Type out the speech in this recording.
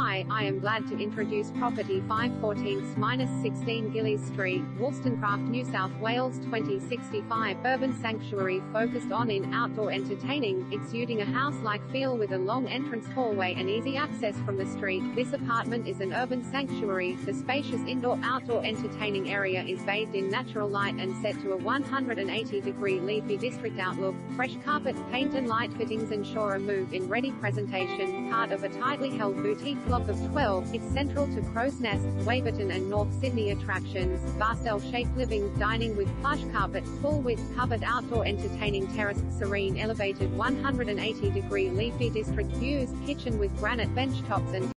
Hi, I am glad to introduce property 514-16 Gillies Street, Wollstonecraft, New South Wales 2065 urban sanctuary focused on in outdoor entertaining, exuding a house-like feel with a long entrance hallway and easy access from the street. This apartment is an urban sanctuary. The spacious indoor-outdoor entertaining area is bathed in natural light and set to a 180-degree leafy district outlook. Fresh carpet, paint and light fittings ensure a move-in ready presentation, part of a tightly held boutique block of 12, it's central to Crow's Nest, Waverton and North Sydney attractions, vast L-shaped living, dining with plush carpet, full-width covered outdoor entertaining terrace, serene elevated 180-degree leafy district views, kitchen with granite bench tops and